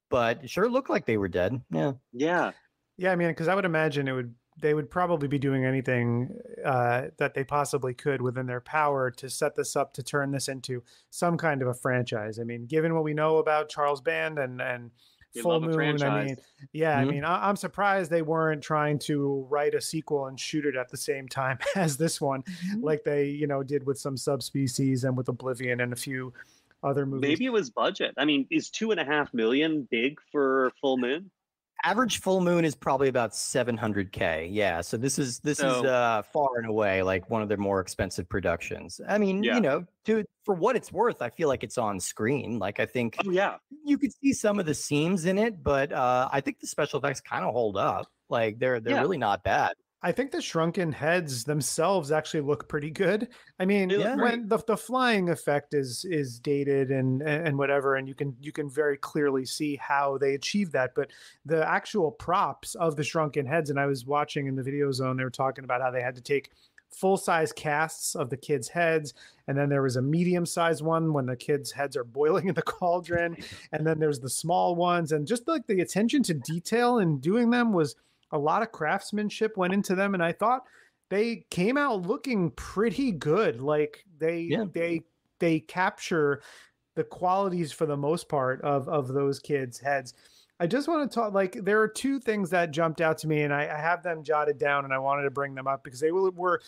But it sure looked like they were dead. Yeah. Yeah. Yeah, I mean, because I would imagine it would they would probably be doing anything uh, that they possibly could within their power to set this up to turn this into some kind of a franchise. I mean, given what we know about Charles Band and and They Full Moon, I mean, yeah, I Mhm. mean, I, I'm surprised they weren't trying to write a sequel and shoot it at the same time as this one, like they you know did with some subspecies and with Oblivion and a few other movies. Maybe it was budget. I mean, is two and a half million big for Full Moon? Average full moon is probably about 700k. Yeah, so this is this is uh, far and away like one of their more expensive productions. I mean, Yeah. you know, to for what it's worth, I feel like it's on screen. Like I think Oh yeah. you could see some of the seams in it, but uh, I think the special effects kind of hold up. Like they're they're Yeah. really not bad. I think the shrunken heads themselves actually look pretty good. I mean, They look look when the, the flying effect is is dated and and whatever, and you can you can very clearly see how they achieved that. But the actual props of the shrunken heads, and I was watching in the Videozone, they were talking about how they had to take full size casts of the kids' heads, and then there was a medium sized one when the kids' heads are boiling in the cauldron, and then there's the small ones, and just like the attention to detail in doing them was a lot of craftsmanship went into them and i thought they came out looking pretty good. Like they Yeah. they they capture the qualities for the most part of of those kids heads. I just want to talk like there are two things that jumped out to me and i, I have them jotted down and i wanted to bring them up because they were, were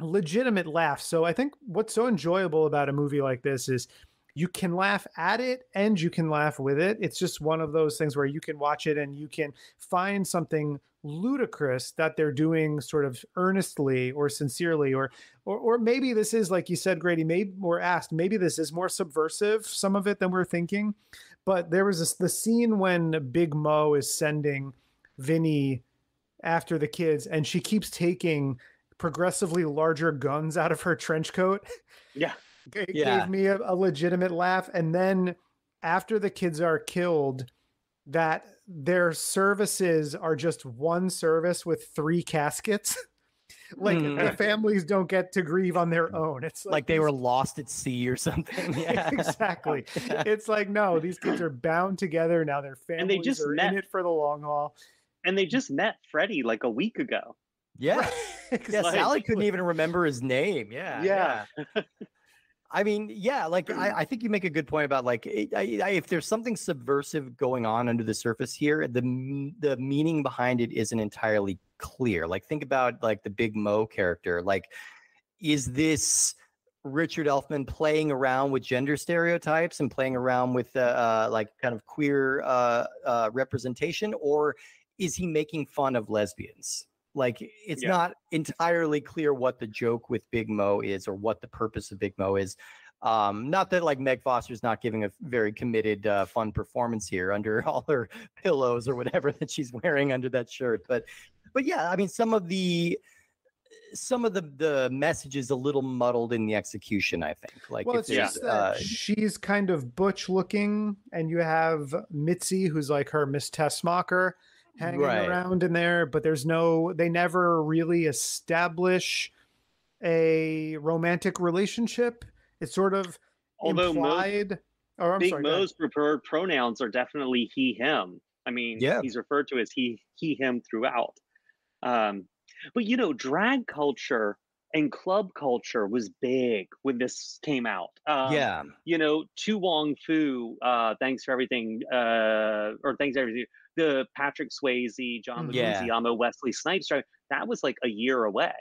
legitimate laughs. So i think what's so enjoyable about a movie like this is you can laugh at it and you can laugh with it. It's just one of those things where you can watch it and you can find something ludicrous that they're doing sort of earnestly or sincerely or or or maybe this is like you said Grady maybe or asked maybe this is more subversive some of it than we're thinking but there was this the scene when Big Mo is sending Vinny after the kids and she keeps taking progressively larger guns out of her trench coat Yeah. It Yeah. gave me a, a legitimate laugh. And then after the kids are killed, that their services are just one service with three caskets. like Mhm. the families don't get to grieve on their own. It's Like they were lost at sea or something. Yeah. exactly. It's like no, these kids are bound together now. Their families And they just are met. in it for the long haul. And they just met Freddie like a week ago. Yeah. Yeah, Like- Sally couldn't even remember his name. Yeah. Yeah. I mean, yeah, like I, I think you make a good point about like I, I, if there's something subversive going on under the surface here, the the meaning behind it isn't entirely clear. Like think about like the Big Mo character. Like, is this Richard Elfman playing around with gender stereotypes and playing around with uh, uh, like kind of queer uh, uh, representation, or is he making fun of lesbians? Like it's Yeah. not entirely clear what the joke with Big Mo is or what the purpose of Big Mo is. Um, not that like Meg Foster's not giving a very committed, uh, fun performance here under all her pillows or whatever that she's wearing under that shirt, but but yeah, I mean some of the some of the the message is a little muddled in the execution. I think. Like, well, it's there's, just that uh, she's kind of butch looking, and you have Mitzi, who's like her Miss Teschmacher, hanging Right. around in there. But there's no, they never really establish a romantic relationship. It's sort of Although Mo, implied. or I'm Big sorry, go. Mo's preferred pronouns are definitely he, him. I mean, Yeah. he's referred to as he, he, him throughout. Um, but you know, drag culture and club culture was big when this came out. Um, yeah, you know, To Wong Foo, uh, thanks for everything, uh, or thanks for everything. The Patrick Swayze, John. Yeah. Leguizamo, Wesley Snipes, that was like a year away.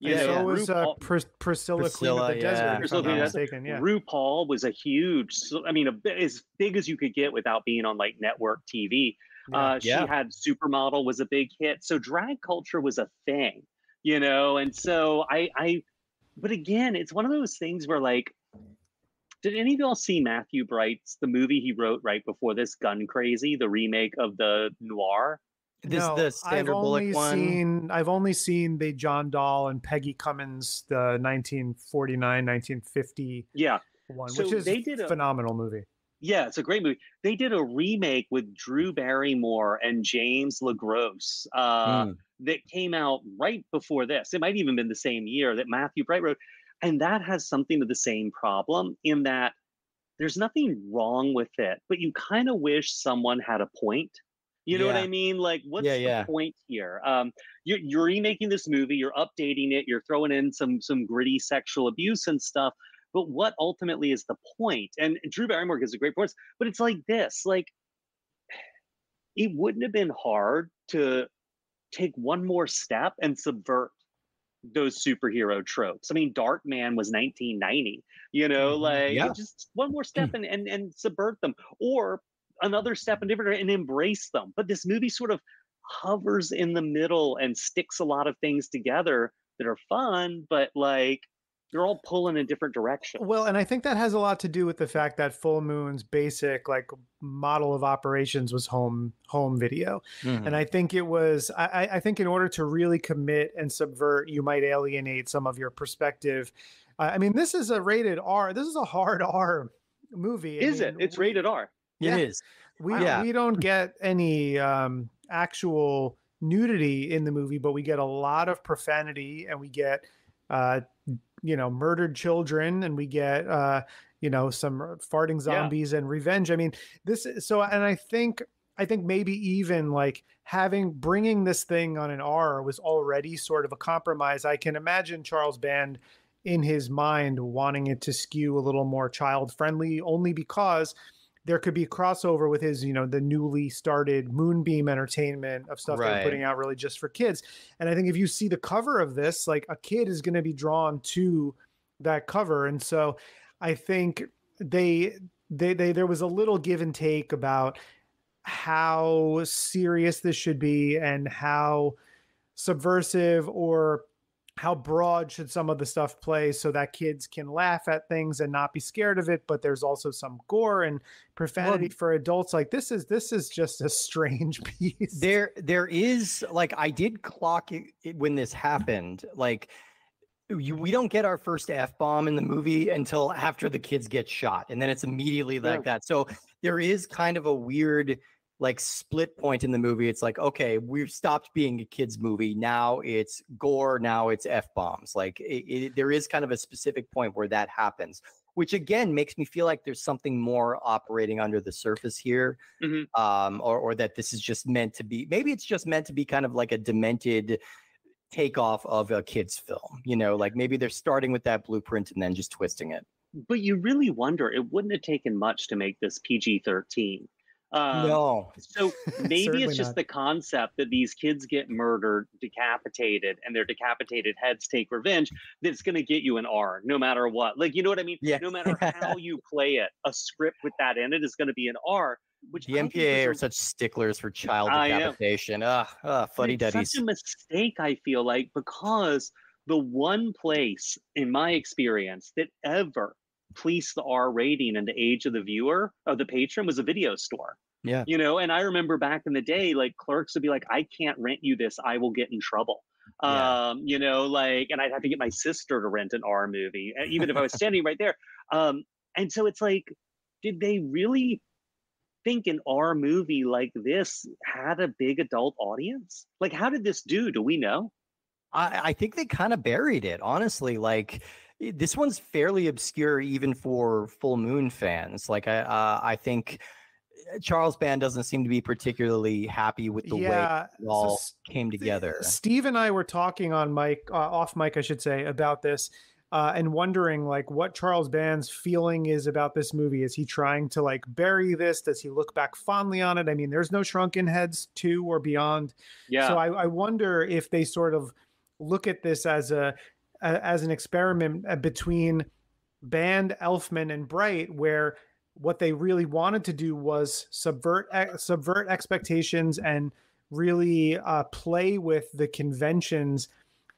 You And Yeah, so yeah. was uh, RuPaul- Pris- Priscilla, Queen Priscilla, of the yeah. Desert, if Priscilla I'm Queen not of mistaken. Yeah. RuPaul was a huge, I mean, a, bi- as big as you could get without being on like network TV. Yeah. Uh, she had Supermodel was a big hit, so drag culture was a thing, you know. And so I, I, but again, it's one of those things where like, did any of y'all see Matthew Bright's the movie he wrote right before this, Gun Crazy, the remake of the Noir? this no, the Sandra I've Bullock only one. seen I've only seen the John Dall and Peggy Cummins the 1949 1950 Yeah, one, So which is they did a- phenomenal movie. yeah, it's a great movie. They did a remake with Drew Barrymore and James LeGros. Uh, Mm. That came out right before this. It might even been the same year that Matthew Bright wrote. And that has something of the same problem in that there's nothing wrong with it, but you kind of wish someone had a point. You know what I mean? Like, what's Yeah, the point here? Um, you're, you're remaking this movie, you're updating it, you're throwing in some some gritty sexual abuse and stuff. But what ultimately is the point? And Drew Barrymore gives a great point, but it's like this: like, it wouldn't have been hard to take one more step and subvert those superhero tropes. I mean, Darkman was 1990, you know, Mhm. like Yeah. just one more step and, and and subvert them, or another step and different and embrace them. But this movie sort of hovers in the middle and sticks a lot of things together that are fun, but like they're all pulling in different directions. Well, and I think that has a lot to do with the fact that Full Moon's basic like model of operations was home home video. Mhm. And I think it was, I, I- I think in order to really commit and subvert, you might alienate some of your perspective. I I mean, this is a rated R. This is a hard R movie. I Is it? It's we- rated R. It yeah. is. We Yeah. we don't get any um, actual nudity in the movie, but we get a lot of profanity, and we get uh, you know murdered children, and we get uh, you know some farting zombies and revenge. I mean, this is so, and I think I think maybe even like having bringing this thing on an R was already sort of a compromise. I can imagine Charles Band in his mind wanting it to skew a little more child friendly, only because there could be crossover with his, you know, the newly started Moonbeam Entertainment of stuff they're Right. putting out really just for kids. And I think if you see the cover of this, like a kid is going to be drawn to that cover, and so I think they they they there was a little give and take about how serious this should be and how subversive or how broad should some of the stuff play so that kids can laugh at things and not be scared of it but there's also some gore and profanity for adults. Like this is this is just a strange piece there there is like i did clock it, it when this happened. Like you, we don't get our first f-bomb in the movie until after the kids get shot and then it's immediately like Yeah. that. So there is kind of a weird like split point in the movie it's like okay we've stopped being a kids movie now it's gore now it's f-bombs like it, it, there is kind of a specific point where that happens which again makes me feel like there's something more operating under the surface here Mhm. um or, or that this is just meant to be maybe it's just meant to be kind of like a demented takeoff of a kid's film. You know, like maybe they're starting with that blueprint and then just twisting it. But you really wonder, it wouldn't have taken much to make this PG 13. Um, no. So maybe it's just not. the concept that these kids get murdered, decapitated, and their decapitated heads take revenge that's going to get you an R no matter what. Like, you know what I mean? Yeah. No matter how you play it, a script with that in it is going to be an R, which The I think MPA is are such sticklers for child decapitation. Ugh, ugh, fuddy it's duddies. such a mistake, I feel like, because the one place in my experience that ever policed the R rating and the age of the viewer of the patron was a video store. Yeah. You know, and I remember back in the day, like clerks would be like, I can't rent you this, I will get in trouble. Yeah. Um, you know, like, and I'd have to get my sister to rent an R movie, even if I was standing right there. Um, and so it's like, did they really think an R movie like this had a big adult audience? Like, how did this do? Do we know? I, I think they kind of buried it, honestly. Like this one's fairly obscure even for Full Moon fans. Like I, uh, I think Charles Band doesn't seem to be particularly happy with the way yeah. it so all S- came together. Steve and I were talking on mic, uh, off mic, I should say, about this, uh, and wondering like what Charles Band's feeling is about this movie. Is he trying to like bury this? Does he look back fondly on it? I mean, there's no Shrunken Heads two or beyond, Yeah. so I, I wonder if they sort of look at this as a, a as an experiment uh, between Band, Elfman, and Bright, where what they really wanted to do was subvert subvert expectations and really uh, play with the conventions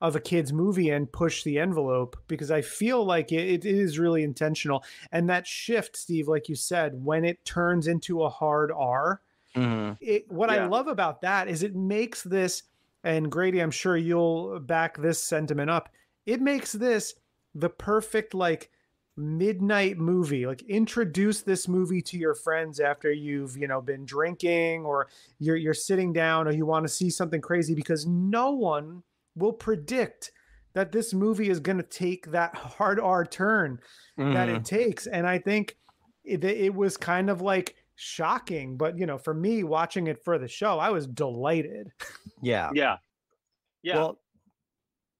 of a kid's movie and push the envelope because I feel like it, it is really intentional. And that shift, Steve, like you said, when it turns into a hard R, Mhm. it, what I love about that is it makes this, and Grady, I'm sure you'll back this sentiment up. It makes this the perfect like midnight movie. Like introduce this movie to your friends after you've you know been drinking or you're you're sitting down or you want to see something crazy because no one will predict that this movie is going to take that hard R turn that Mhm. it takes. And I think it, it was kind of like shocking, but you know, for me watching it for the show, I was delighted. yeah. yeah. Yeah. Well,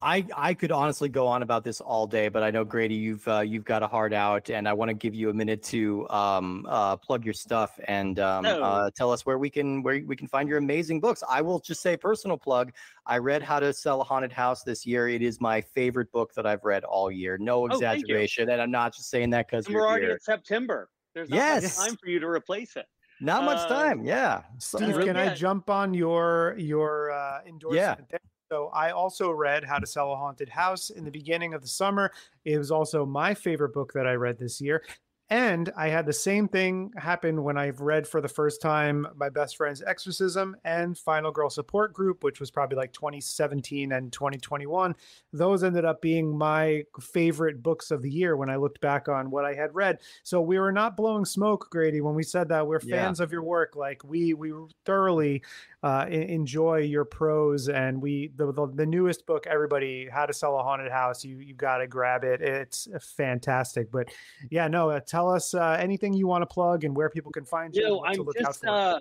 I I could honestly go on about this all day, but I know Grady, you've uh, you've got a heart out, and I want to give you a minute to um, uh, plug your stuff and um, Oh. uh, tell us where we can where we can find your amazing books. I will just say personal plug. I read How to Sell a Haunted House this year. It is my favorite book that I've read all year. No Oh, exaggeration, and I'm not just saying that because we're already here. in September. There's not Yes. much time for you to replace it. Not much uh, time. Yeah. Steve, really can I jump on your your uh, endorsement? There? So I also read How to Sell a Haunted House in the beginning of the summer. It was also my favorite book that I read this year. And I had the same thing happen when I've read for the first time my best friend's Exorcism and Final Girl Support Group, which was probably like 2017 and 2021. Those ended up being my favorite books of the year when I looked back on what I had read. So we were not blowing smoke, Grady, when we said that we're Yeah. fans of your work. Like we we thoroughly uh, enjoy your prose, and we the, the the newest book, everybody, How to Sell a Haunted House. You you got to grab it. It's fantastic. But yeah, no, uh, tell us uh, anything you want to plug and where people can find you. You know, I'm just, uh,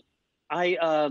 I, uh,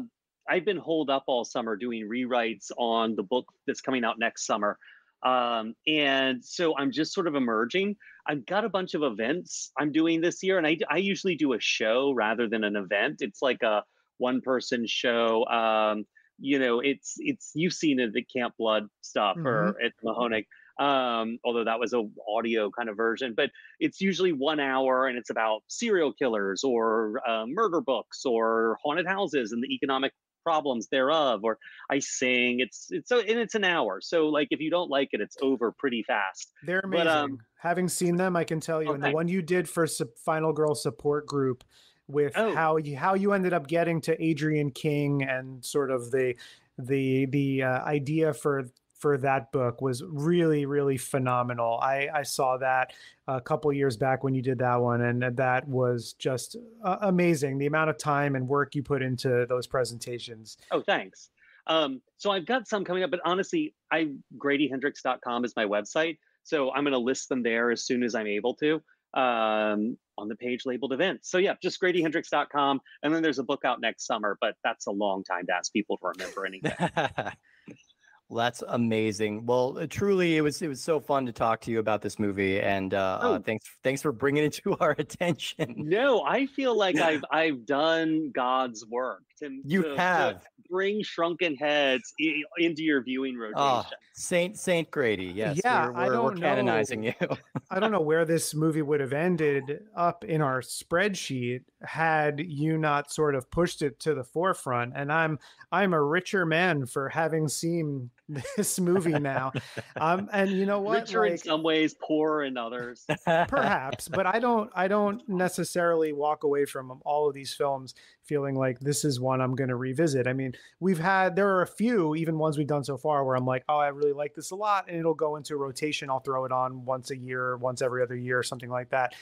I've been holed up all summer doing rewrites on the book that's coming out next summer. Um, and so I'm just sort of emerging. I've got a bunch of events I'm doing this year, and I, I usually do a show rather than an event. It's like a one person show. Um, you know, it's it's you've seen it at Camp Blood stuff or at Mahoning. Um, although that was a audio kind of version, but it's usually one hour and it's about serial killers or uh, murder books or haunted houses and the economic problems thereof or i sing it's it's so and it's an hour so like if you don't like it it's over pretty fast They're amazing. but, um, Having seen them, I can tell you, Oh, and the one you did for Final Girl Support Group, with Oh. how you how you ended up getting to Adrienne King and sort of the the the uh, idea for for that book was really really phenomenal. I I saw that a couple years back when you did that one, and that was just uh, amazing. The amount of time and work you put into those presentations. oh thanks um so i've got some coming up but honestly i gradyhendrix.com is my website so i'm going to list them there as soon as i'm able to um on the page labeled events so yeah just gradyhendrix.com and then there's a book out next summer but that's a long time to ask people to remember anything Well, that's amazing. Well, uh, truly, it was it was so fun to talk to you about this movie, and uh, Oh. uh, thanks thanks for bringing it to our attention. No, I feel like I've I've done God's work. To, You to- to have. bring Shrunken Heads i- into your viewing rotation. Ah, Saint Saint Grady. Yes, Yeah, we're, we're, we're don't canonizing know. you. I don't know where this movie would have ended up in our spreadsheet had you not sort of pushed it to the forefront. And I'm I'm a richer man for having seen this movie now. Um, and you know what? Richer in some ways, poorer in others. perhaps but i don't i don't necessarily walk away from all of these films feeling like this is one i'm going to revisit. I mean we've had there are a few even ones we've done so far where i'm like oh i really like this a lot and it'll go into a rotation. I'll throw it on once a year once every other year something like that.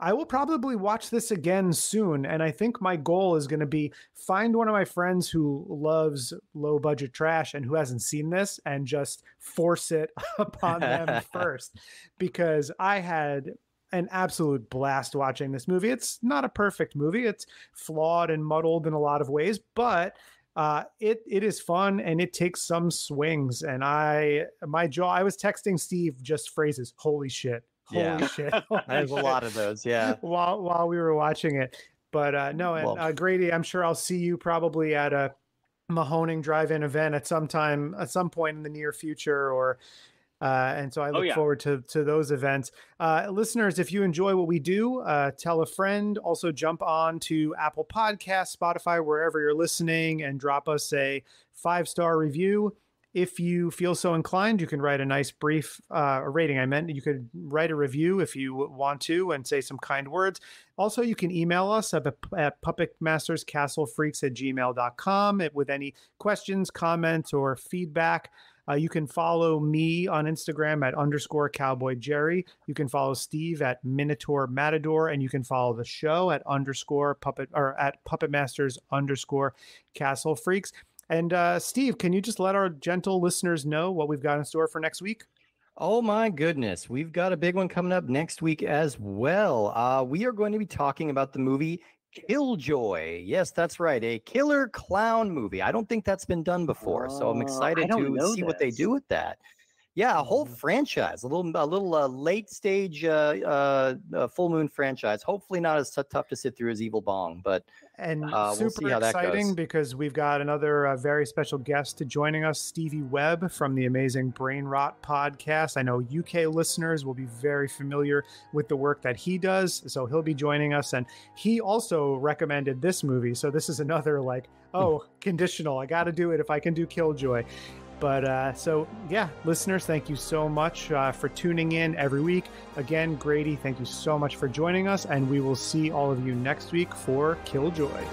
I will probably watch this again soon. And I think my goal is going to be find one of my friends who loves low budget trash and who hasn't seen this and just force it upon them first. Because I had an absolute blast watching this movie. It's not a perfect movie, it's flawed and muddled in a lot of ways, but uh, it it is fun and it takes some swings. And I my jaw I was texting Steve just phrases, holy shit, holy Yeah. shit. There's a lot of those. Yeah. while while we were watching it. But uh, no, and Well- uh, Grady, I'm sure I'll see you probably at a Mahoning drive-in event at some time, at some point in the near future, or uh, and so I Oh, look yeah. forward to to those events. Uh, listeners, if you enjoy what we do, uh, tell a friend. Also, jump on to Apple Podcasts, Spotify, wherever you're listening, and drop us a five star review. If you feel so inclined, you can write a nice brief uh, rating. I meant you could write a review if you want to and say some kind words. Also, you can email us at, at puppetmasterscastlefreaks at gmail.com with any questions, comments, or feedback. Uh, you can follow me on Instagram at underscore cowboy Jerry. You can follow Steve at Minotaur Matador, and you can follow the show at underscore puppet or at puppet masters underscore castle freaks. And uh, Steve, can you just let our gentle listeners know what we've got in store for next week? Oh my goodness, we've got a big one coming up next week as well. Uh, we are going to be talking about the movie Killjoy. Yes, that's right, a killer clown movie. I don't think that's been done before, so I'm Oh, excited to see what they do with that. Yeah, a whole Mhm. franchise, a little, a little uh, late stage uh, uh, uh, full moon franchise. Hopefully, not as t- tough to sit through as Evil Bong, but And Uh, we'll super see how that exciting goes. because we've got another uh, very special guest to joining us, Stevie Webb from the amazing Brain Rot podcast. I know UK listeners will be very familiar with the work that he does, so he'll be joining us. And he also recommended this movie, so this is another like, oh, conditional. I got to do it if I can do Killjoy. But uh, so, yeah, listeners, thank you so much uh, for tuning in every week. Again, Grady, thank you so much for joining us, and we will see all of you next week for Killjoy.